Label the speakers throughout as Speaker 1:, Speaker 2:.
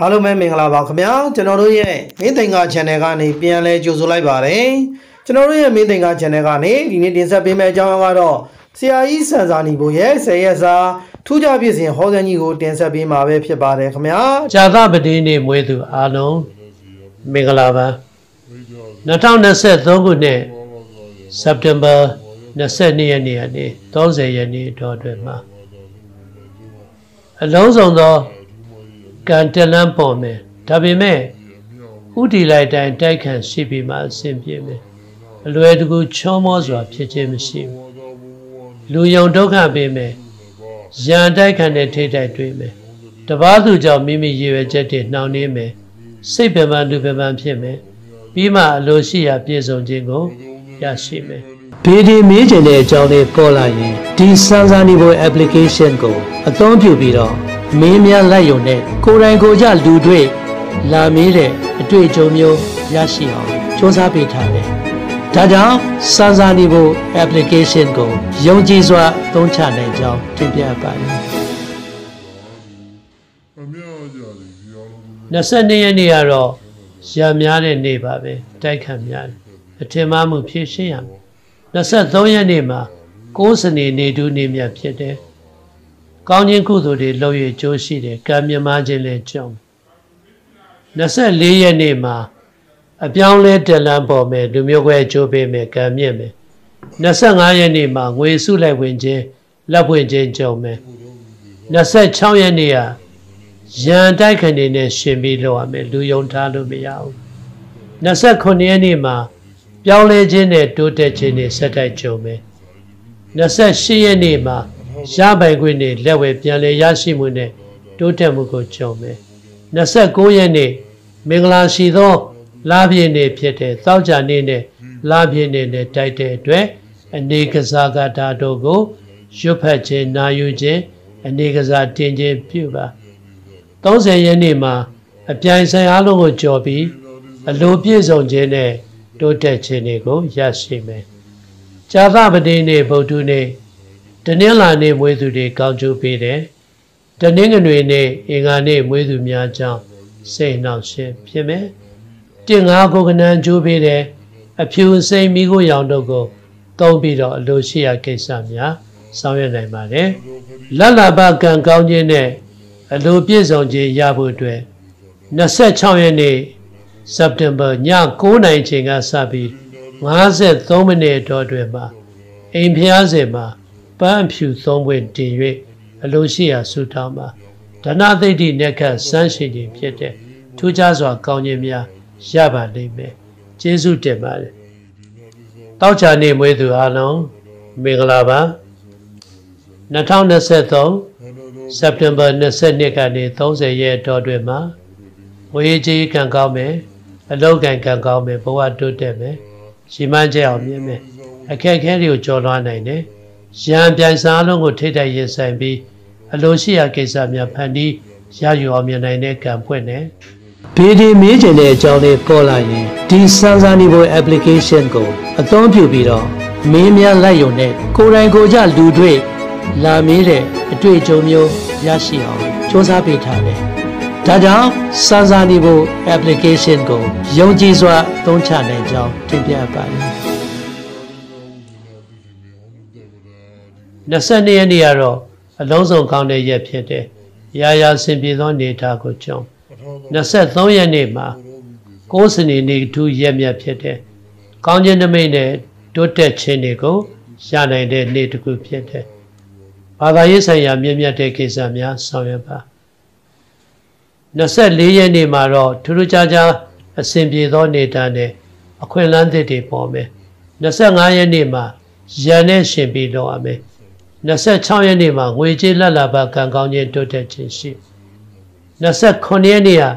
Speaker 1: အားလုံးပဲမင်္ဂလာပါခင်ဗျာကျွန်တော်တို့ရဲ့မင်းသင်္ကာ channel ကနေပြန်လဲကြိုဆိုလိုက်ပါတယ်ကျွန်တော်တို့ရဲ့မင်းသင်္ကာ channel ကနေဒီနေ့တင်ဆက်ပေးမယ့်အကြောင်းအရာကတော့ဆရာကြီးစံစာနီဘိုရဲ့ဆယ်ရက်စာထူးခြားပြည့်စင်ဟောစံကြီးကိုတင်ဆက်ပေးမှာပဲဖြစ်ပါတယ်ခင်ဗျာ
Speaker 2: ဇာသပတိနေ့မွေးသူအားလုံးမင်္ဂလာပါ2023ခုနှစ်စက်တင်ဘာ22ရက်နေ့ကနေ30ရက်နေ့တော့အတွင်းမှာအလုံးစုံသော ကံတလန်းပေါ်မယ်ဒါပေမဲ့ဥတီလိုက်တိုင်းတိုက်ခံရှိပြီးမှအဆင်ပြေမယ်အလွယ်တကူချောမောစွာဖြစ်ခြင်းမရှိဘူးလူယုံဒုက္ခပေးမယ်ရန်တိုက်ခံတဲ့ထိတိုက်တွေ့မယ်တပားသူကြောင့်မိမိရည်ရွယ်ချက်တွေနှောင့်နှေးမယ်စိတ်ပင်ပန်းလူပင်ပန်းဖြစ်မယ်ပြီးမှအလိုရှိရာပြည့်စုံခြင်းကိုရရှိမယ်ဗီဒီမေးချင်တဲ့အကြောင်းလေးပေါ်လာရင်ဒီစမ်းစာနေဖို့ application ကိုအသုံးပြုပြီးတော့ မင်းများလိုက်ရုံနဲ့ကိုယ်တိုင်ကိုယ်ကြလူတွေ့လာမေးတဲ့အတွေ့အကြုံမျိုးရရှိအောင်စ조사ပေးထားတယ်ဒါကြောင့်စမ်းစာနေဖို့ application ကိုယုံကြည်စွာသုံးချနိုင်ကြောင်းတင်ပြပါတယ်22ရက်နေ့ကတော့ရများတဲ့နေ့ပါပဲတိုက်ခံများတယ်အထင်မှားမှုဖြည့်ရှင်းရမယ်23ရက်နေ့မှာကိုးစနေနေတူးနေမြတ်ဖြစ်တယ် ကောင်းခြင်းကုသိုလ်တွေလုပ်ရကြိုးရှိတယ်ကံမြမခြင်းလည်းကြောင်း24ရက်နေ့မှာအပြောင်းလဲတက်လန်းပေါ်မယ်လူမျိုးခွဲကြိုးပေးမယ်ကံမြင့်မယ်25ရက်နေ့မှာငွေစုလိုက်ဝင်ခြင်းလက်ပွင့်ခြင်းကြုံမယ်26ရက်နေ့ကရန်တိုက်ခဏနဲ့ရှင်ပြီးလောက်ရမယ်လူယုံထားလို့မရဘူး29ရက်နေ့မှာပြောင်းလဲခြင်းနဲ့တိုးတက်ခြင်းနဲ့ဆက်တိုက်ကြုံမယ်28ရက်နေ့မှာ ရပိုင်ခွင့်နဲ့လက်ဝဲပြန်လဲရရှိမှုနဲ့တိုးတက်မှုကိုကြုံမယ်29ရက်နေ့မင်္ဂလာရှိသောလာပြည့်နေ့ဖြစ်တဲ့သောကြာနေ့နဲ့လာပြည့်နေ့နဲ့တိုက်တဲ့အတွက်အနေကစားကတာတို့ကိုရွတ်ဖတ်ခြင်းနာယူခြင်းအနေကစားတင်ခြင်းပြုပါ30ရက်နေ့မှာအပြိုင်ဆိုင်အားလုံးကိုကြော်ပြီးအလိုပြည့်စုံခြင်းနဲ့တိုးတက်ခြင်းတွေကိုရရှိမယ်။ဇာသပတိနေ့ဗုဒ္ဓနေ့ တနင်္လာနေ့မွေးသူတွေကောင်းကျိုးပေးတယ်။တနင်္ဂနွေနေ့အင်္ဂါနေ့မွေးသူများကြောင့်စိတ်နှောက်ရှက်ဖြစ်မယ်။တင်ငါကိုကနန်ကျိုးပေးတယ်။အဖြူစိမ်မိကိုရောင်တို့ကိုသုံးပြီးတော့အလိုရှိရာကိစ္စများဆောင်ရွက်နိုင်ပါတယ်။လလဘကံကောင်းခြင်းနဲ့အလိုပြည့်စုံခြင်းရဖို့အတွက်26ရက်နေ့စက်တင်ဘာည9နိုင်ချိန်ကစပြီး53မိနစ်တော့အတွင်းမှာအိမ်ဖျားစင်မှာ ပန်းဖြူသုံးပွင့်တင်၍အလိုရှိရာဆူတောင်းမှာဒနာသိတိနဲ့ခတ်စမ်းရှိခြင်းဖြစ်တဲ့ထူးခြားစွာကောင်းခြင်းများရပါလိမ့်မယ်ကျေးဇူးတင်ပါတယ်တောက်ချာနေမွေးသူအားလုံးမင်္ဂလာပါ2023စက်တင်ဘာ22ကနေ30ရက်တော်တွင်မှာငွေကြေးကံကောင်းမယ်အလောက်ကံကံကောင်းမယ်ဘဝတိုးတက်မယ်ရှိမှန်းကျအောင်မြင်မယ်အခက်အခဲတွေကိုကျော်လွှားနိုင်တယ် ရံပြိုင်စားလုံးကိုထိတိုက်ရင်ဆိုင်ပြီးအလိုရှိရာကိစ္စများဖန်တီးရယူအောင်မြင်နိုင်တဲ့ကံဖွင့်တယ်ဗီဒီမေးချင်တဲ့အကြောင်းလေးပေါ်လာရင်ဒီစမ်းစာနေဖို့ application ကိုအသုံးပြုပြီးတော့မင်းများလိုက်ရုံနဲ့ကိုယ်တိုင်ကိုယ်ကြလူတွေ့လာမေးတဲ့အတွေ့အကြုံမျိုးရရှိအောင်စ조사ပေးထားတယ်ဒါကြောင့်စမ်းစာနေဖို့ application ကိုယုံကြည်စွာသုံးချနိုင်ကြောင်းတင်ပြပါတယ် 22ရက်နေ့ကတော့အလုံးစုံကောင်းတဲ့ရက်ဖြစ်တယ်။ရာရာဆင်ပြေသောနေထားကိုကြုံ23ရက်နေ့မှာကိုးစနေနေ့ထူးရက်မြတ်ဖြစ်တယ်။ကောင်းခြင်းနမိတ်နဲ့တိုးတက်ခြင်းတွေကိုရနိုင်တဲ့နေ့တစ်ခုဖြစ်တယ်။ဘာသာရေးဆိုင်ရာမြင့်မြတ်တဲ့ကိစ္စများဆောင်ရွက်ပါ24ရက်နေ့မှာတော့ထူးထူးခြားခြားအစဉ်ပြေသောနေတာနဲ့အခွင့်အလမ်းသစ်တွေပေါ်မယ်25ရက်နေ့မှာရန်နဲ့ရှင်ပြီးတော့ရမယ် 26ရက်နေ့မှာငွေကြေးလက်လာပါကံကောင်းခြင်းတိုးတက်ခြင်းရှိ29ရက်နေ့ဟာ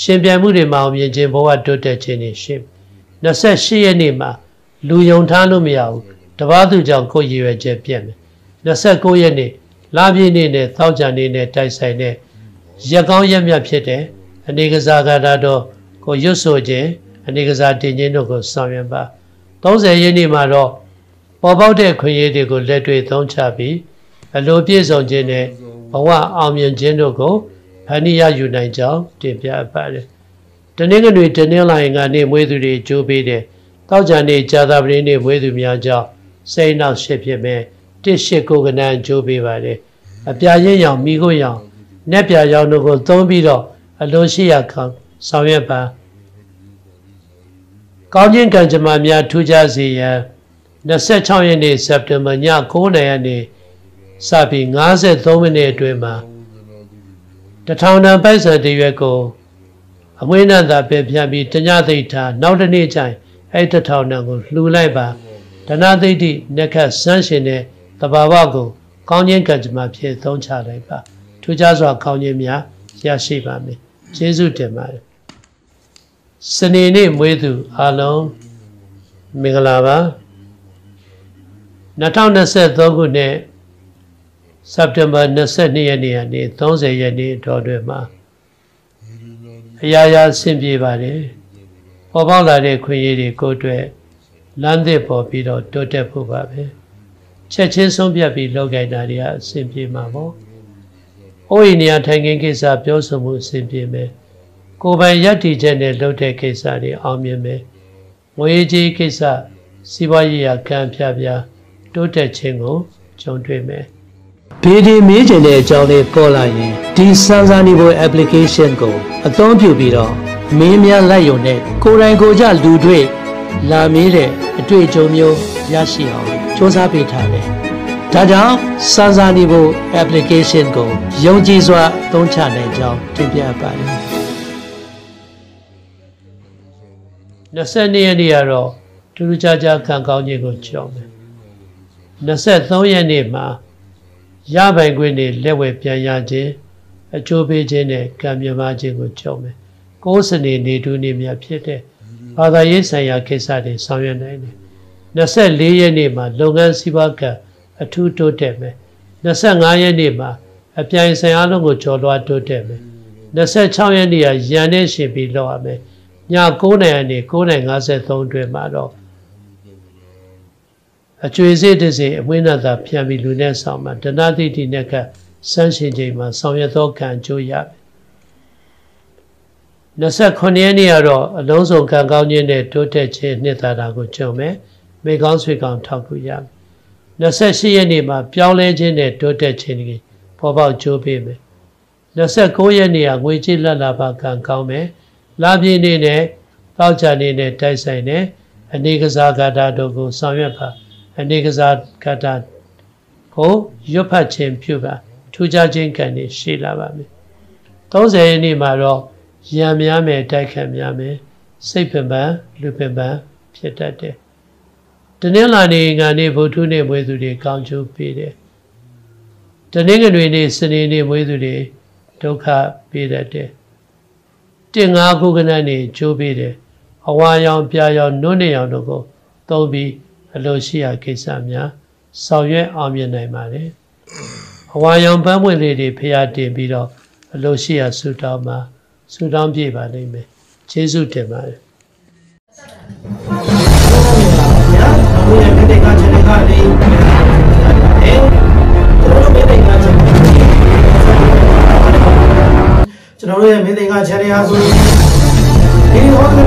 Speaker 2: ရှင်ပြိုင်မှုတွေမှာအောင်မြင်ခြင်းဘဝတိုးတက်ခြင်းတွေရှိ28ရက်နေ့မှာလူယုံထားလို့မရဘူးတပားသူကြောင့်ကိုယ်ရည်ရွယ်ချက်ပြည့်မယ်29ရက်နေ့လာပြည့်နေ့နဲ့သောကြာနေ့နဲ့တိုက်ဆိုင်တဲ့ရက်ကောင်းရက်မြတ်ဖြစ်တဲ့အနေကစားကတာတော့ကိုရွတ်ဆိုခြင်းအနေကစားတင်ခြင်းတို့ကိုဆောင်ရွက်ပါ30ရက်နေ့မှာတော့ ပေါ်ပေါက်တဲ့ခွင့်ရည်တွေကိုလက်တွေ့သုံးချပြီးအလိုပြည့်စုံခြင်းနဲ့ဘဝအောင်မြင်ခြင်းတို့ကိုဖန်နီရယူနိုင်ကြောင်းတင်ပြပါတယ်တနင်္ဂနွေတနင်္လာရီကနေမွေးသူတွေကြိုးပေးတယ်တောက်ကြနေကြာသာပတင်းနေမွေးသူများကြောင့်စိတ်နောက်ရှစ်ဖြစ်မဲ့တစ်ရှစ်ကိုကနန်းကြိုးပေးပါတယ်အပြာရင်းရောင်မိခိုးရောင်နက်ပြရောင်တို့ကိုသုံးပြီးတော့အလိုရှိရာခံဆောင်ရွက်ပါကောင်းခြင်းကံကြမ္မာများထူးခြားစေရန် 26ရက်နေ့စက်တင်ဘာည9:00ရက်နေ့စပြီး53မိနစ်အတွင်းမှာတထောင်တန်ပိုက်ဆံတရွက်ကိုအမွေးနဲ့သာပြပြပြီးတညသိထားနောက်တစ်နေ့ကျရင်အဲ့တထောင်တန်ကိုလှူလိုက်ပါဒနာသိတိနက္ခတ်ဆန်းရှင်တဲ့တဘာဝကိုကောင်းခြင်းကံကြမ္မာဖြစ်သုံးချလိုက်ပါထူးခြားစွာကောင်းခြင်းများရရှိပါမယ်ကျေးဇူးတင်ပါတယ်စနေနေ့မွေးသူအားလုံးမင်္ဂလာပါ 2023ခုနှစ်စက်တင်ဘာ22ရက်နေ့ကနေ30ရက်နေ့တော်တွင်မှာအရာရာဆင်ပြေပါတယ်ပေါ်ပေါက်လာတဲ့ခွင့်ရည်တွေကိုအတွက်လမ်းသစ်ပေါ်ပြီးတော့တိုးတက်ဖို့ပါပဲချက်ချင်းဆုံးဖြတ်ပြီးလောက်ကြတာတွေကအဆင်ပြေမှာပေါ့။အိုးအိမ်နေရာထိုင်ခင်းကိစ္စပြောဆိုမှုအဆင်ပြေမယ်။ကိုယ်ပိုင်ရည်တည်ချက်နဲ့လုပ်တဲ့ကိစ္စတွေအောင်မြင်မယ်။ငွေကြေးကိစ္စစီးပွားရေးရာကံဖြားဖြား တိုးတက်ခြင်းကိုကြုံတွေ့မယ်။ဗီဒီမေးချင်တဲ့အကြောင်းလေးပေါ်လာရင်ဒီစမ်းစာနေဖို့ application ကိုအသုံးပြုပြီးတော့မင်းများလိုက်ရုံနဲ့ကိုယ်တိုင်ကိုယ်ကြလူတွေ့လာမေးတဲ့အတွေ့အကြုံမျိုးရရှိအောင်စ조사ပေးထားတယ်။ဒါကြောင့်စမ်းစာနေဖို့ application ကိုယုံကြည်စွာသုံးချနိုင်ကြောင်းတင်ပြပါတယ်။22ရက်နေ့ကတော့ထူးထူးခြားခြားခံကောင်းခြင်းကိုကြောက်မယ်။ 23ရက်နေ့မှာရပိုင်ခွင့်နဲ့လက်ဝဲပြန်ရခြင်းအကျိုးပေးခြင်းနဲ့ကံမြမခြင်းကိုကြောက်မယ်။ကိုးစနေနေတူးနေမြဖြစ်တဲ့ဘာသာရေးဆိုင်ရာကိစ္စတွေဆောင်ရွက်နိုင်တယ်24ရက်နေ့မှာလုပ်ငန်းစီးပွားကအထူးတိုးတက်မယ်25ရက်နေ့မှာအပြိုင်ဆိုင်အားလုံးကိုကျော်လွှားတိုးတက်မယ်26ရက်နေ့ကရန်နဲ့ရှင်ပြီးလောက်ရမယ်ည9နိုင်ကနေ9နိုင်53အတွင်းမှာတော့ အကျွေစေတစေအမွေးနာသာပြန်ပြီးလူနဲ့ဆောင်မှာဒနာတိတိနဲ့ကဆန်းရှင်ချိန်မှာဆောင်ရွက်သောကံကြိုးရမယ်29ရက်နေ့ကတော့အလုံးစုံကံကောင်းခြင်းနဲ့တိုးတက်ခြင်းနှစ်သာတာကိုကြုံမယ်မေကောင်းဆွေကောင်းထောက်ကူရမယ်28ရက်နေ့မှာပြောင်းလဲခြင်းနဲ့တိုးတက်ခြင်းတွေပေါ်ပေါက်ကြိုးပေးမယ်29ရက်နေ့ကငွေကြေးလက်လာပါကံကောင်းမယ်လာပြည့်နေ့နဲ့တောက်ချနေနဲ့တိုက်ဆိုင်တဲ့အနေကစားဂါတာတို့ကိုဆောင်ရွက်ပါ အနေကစားဂါတာကိုရွတ်ဖတ်ခြင်းပြုပါထူးခြားခြင်းကံတွေရှိလာပါမယ်30ရက်နေ့မှာတော့ရံများမယ်တိုက်ခတ်များမယ်စိတ်ပင်ပန်းလူပင်ပန်းဖြစ်တတ်တယ်တနင်္လာနေ့ငါနေ့ဗုဒ္ဓနေ့မွေးသူတွေကောင်းကျိုးပေးတယ်တနင်္ဂနွေနေ့စနေနေ့မွေးသူတွေဒုက္ခပေးတတ်တယ်တင်ငါခုကနနေကျိုးပေးတယ်အဝါရောင်ပြာရောင်နုနေရောင်တို့ကိုသုံးပြီး အလိုရှိရာကိစ္စများဆောင်ရွက်အောင်မြင်နိုင်ပါတယ်အဝါရောင်ပန်းပွင့်လေးတွေဖျားတင်ပြီးတော့အလိုရှိရာဆုတောင်းမှာဆုတောင်းပြပါလိမ့်မယ်ကျေးဇူးတင်ပါတယ်
Speaker 1: ဗျာဘုရားမြတ်တဲ့ကချင်တဲ့ကနေအဲကျွန်တော်တို့မြတ်တဲ့ကချင်ကျွန်တော်တို့ရဲ့မြတ်တဲ့ကချင်ရဟာဆိုရင်ဒီဟောတဲ့